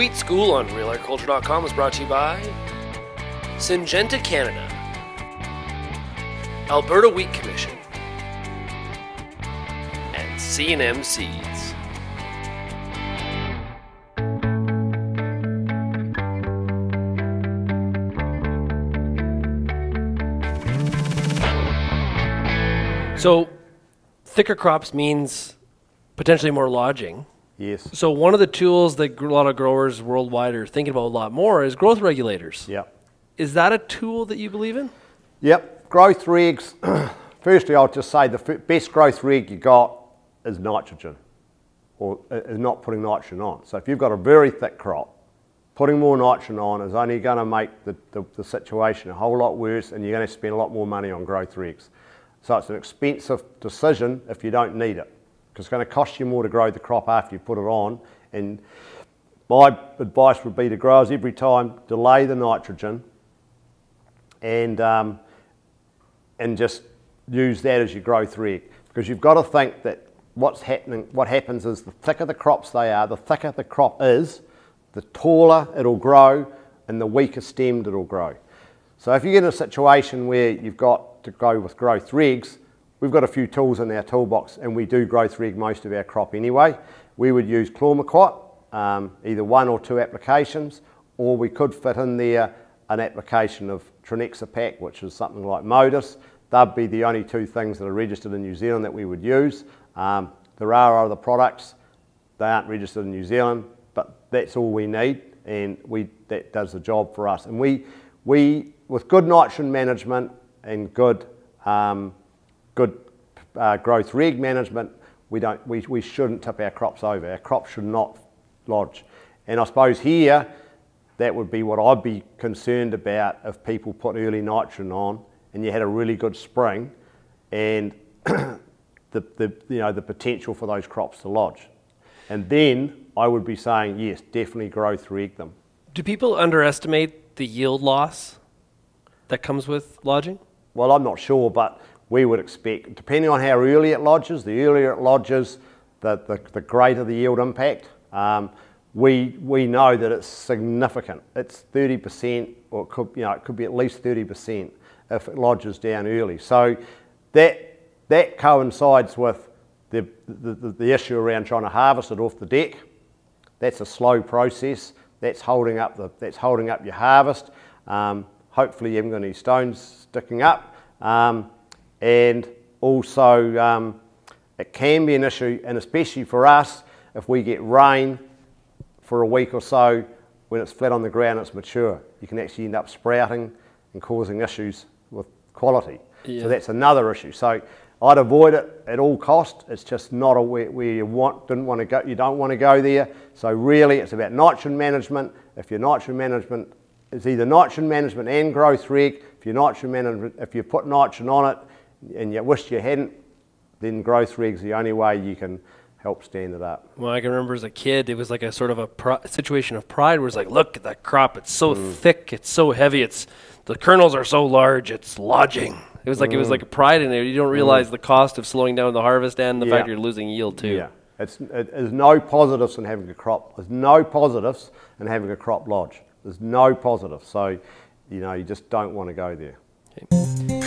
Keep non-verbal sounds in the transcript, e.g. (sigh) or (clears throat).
Wheat School on RealAgriculture.com is brought to you by Syngenta Canada, Alberta Wheat Commission, and C&M Seeds. So, thicker crops means potentially more lodging. Yes. So one of the tools that a lot of growers worldwide are thinking about a lot more is growth regulators. Yep. Is that a tool that you believe in? Yep. Growth regs. (clears throat) Firstly, I'll just say the f- best growth reg you got is nitrogen, or uh, is not putting nitrogen on. So if you've got a very thick crop, putting more nitrogen on is only going to make the, the, the situation a whole lot worse, and you're going to spend a lot more money on growth regs. So it's an expensive decision if you don't need it, because it's going to cost you more to grow the crop after you put it on. And my advice would be to growers every time delay the nitrogen and um, and just use that as your growth reg because you've got to think that what's happening what happens is the thicker the crops they are the thicker the crop is the taller it'll grow and the weaker stemmed it'll grow so if you get in a situation where you've got to go with growth regs we've got a few tools in our toolbox and we do growth reg most of our crop anyway we would use chlormequat um, either one or two applications or we could fit in there an application of Trinexapac, which is something like Moddus. They'd be the only two things that are registered in New Zealand that we would use. Um, there are other products, they aren't registered in New Zealand, but that's all we need, and we, that does the job for us. And we, we with good nitrogen management and good, um, good uh, growth reg management, we, don't, we, we shouldn't tip our crops over. Our crops should not lodge. And I suppose here, that would be what I'd be concerned about if people put early nitrogen on and you had a really good spring and (clears throat) the, the, you know, the potential for those crops to lodge. And then I would be saying, yes, definitely growth reg them. Do people underestimate the yield loss that comes with lodging? Well, I'm not sure, but we would expect, depending on how early it lodges, the earlier it lodges, the, the, the greater the yield impact. Um, we, we know that it's significant. It's 30%, or it could, you know, it could be at least 30% if it lodges down early. So that, that coincides with the, the, the issue around trying to harvest it off the deck. That's a slow process. That's holding up, the, that's holding up your harvest. Um, hopefully you haven't got any stones sticking up. Um, and also um, it can be an issue, and especially for us, if we get rain for a week or so when it's flat on the ground, it's mature. You can actually end up sprouting and causing issues with quality. Yeah. So that's another issue. So I'd avoid it at all cost. It's just not a where, where you want, didn't want to go. You don't want to go there. So really, it's about nitrogen management. If your nitrogen management is either nitrogen management and growth reg, if your nitrogen management, if you put nitrogen on it and you wish you hadn't, then growth reg's the only way you can help stand it up. Well, I can remember as a kid, it was like a sort of a situation of pride where it's like, look at that crop. It's so mm. thick. It's so heavy. It's the kernels are so large. It's lodging. It was like it was mm. like a pride in there. You don't realize mm. the cost of slowing down the harvest and the Yeah. fact you're losing yield too. Yeah, it's, it, there's no positives in having a crop. There's no positives in having a crop lodge. There's no positives. So, you know, you just don't want to go there. Okay.